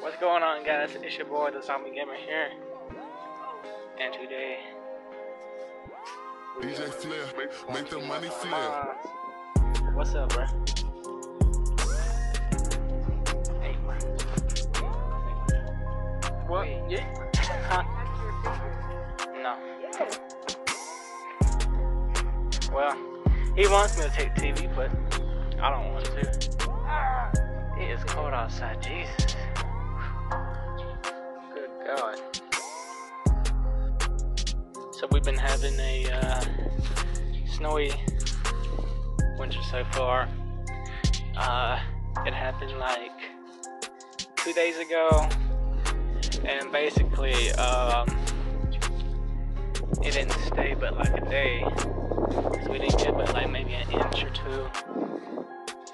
What's going on, guys? It's your boy, the Zombie Gamer here, and today, DJ Flair, make, make the money flip. uh, what's up, bro? Hey, bro. What? Yeah? Huh? No. Well, he wants me to take TV, but I don't want to. It is cold outside, Jesus. So we've been having a uh, snowy winter so far. Uh, it happened like two days ago, and basically, um, it didn't stay but like a day. So we didn't get but like maybe an inch or two,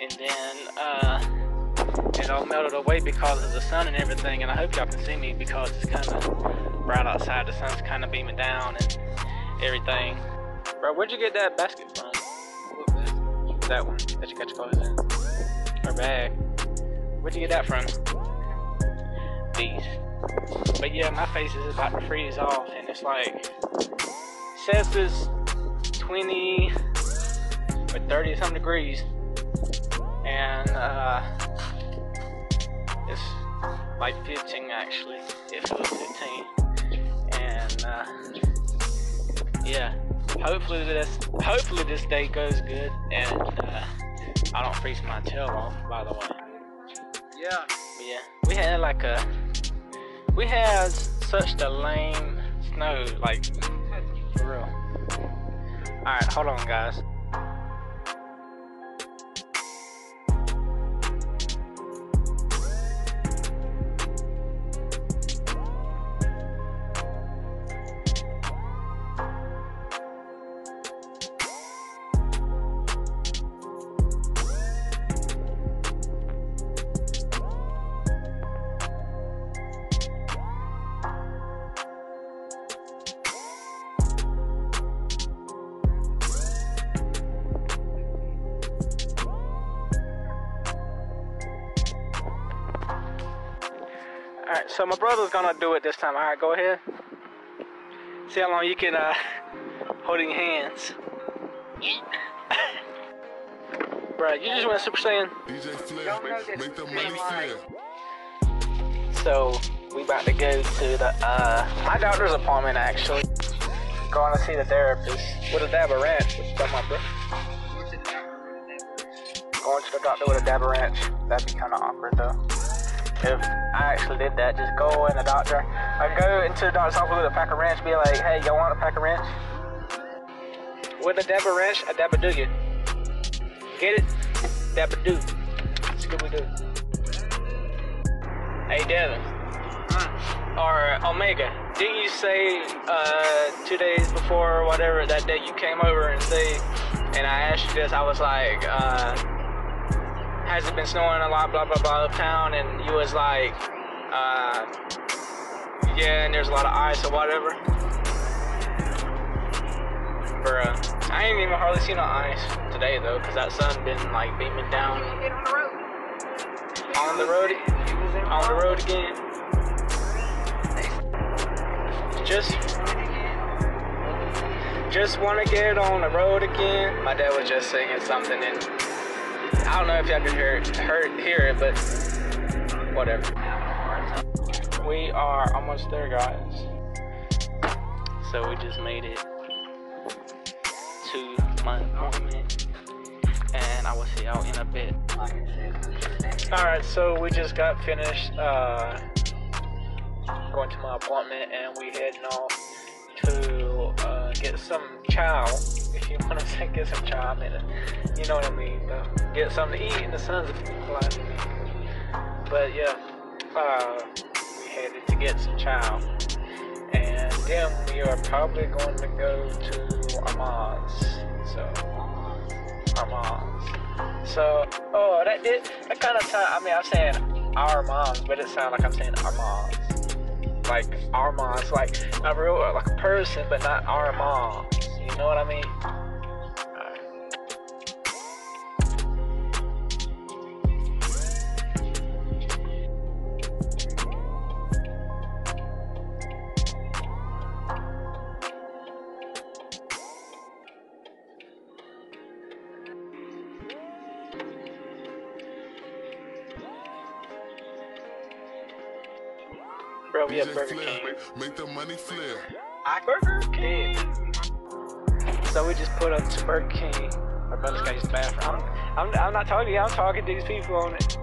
and then uh, it all melted away because of the sun and everything. And I hope y'all can see me because it's kind of bright outside. The sun's kind of beaming down and everything. Bro, where'd you get that basket from? That one that you got your clothes in. Or bag. Where'd you get that from? These. But yeah, my face is about to freeze off, and it's like says it's 20 or 30 some degrees, and uh, like 15 actually. It feels 15, and uh, yeah. Hopefully this hopefully this day goes good, and uh, I don't freeze my tail off. By the way. Yeah. But yeah, we had like a, we had such a lame snow, like, for real. Alright, hold on guys. So my brother's gonna do it this time. Alright, go ahead. See how long you can uh hold in your hands. Bruh, you just went Super Saiyan. DJ Flair, make, make the money flip. So we about to go to the uh my doctor's appointment actually. Going to see the therapist with a dab of ranch. What you talking about, bro? Going to the doctor with a dab of ranch. That'd be kinda awkward though. If I actually did that, just go in the doctor. I go into the doctor's office with a pack of ranch, be like, hey, y'all want a pack of ranch? With a dab of ranch, a dab of do you? Get it? Dab of do. Scooby Doo. Hey Devin. Or Omega. Didn't you say uh, two days before or whatever that day you came over and say, and I asked you this, I was like, uh, has it been snowing a lot, blah blah blah uptown, and you was like, uh, yeah, and there's a lot of ice or whatever. Bruh, I ain't even hardly seen no ice today though, cause that sun been like beaming down on the road. on the road, on the road again. Just, just wanna get on the road again. My dad was just singing something, and I don't know if y'all can hear it, heard, hear it, but whatever. We are almost there, guys. So we just made it to my appointment, and I will see y'all in a bit. Alright, so we just got finished uh, going to my appointment and we heading off to uh, get some chow. If you want to get some I mean, you know what I mean. Get something to eat in the sun's blinding me. But yeah, uh, we headed to get some chow. And then we are probably going to go to Armand's. So, Armand's. So, oh, that did, that kind of sound, I mean, I'm saying our moms, but it sounds like I'm saying our moms. Like, our moms, like a real, like a person, but not our moms. You know what I mean? Bro, we have Burger King. Make the money flip. I Burger King. So we just put up to Burger King. My brother's got his bathroom. I'm, I'm, I'm not talking to you. I'm talking to these people on it.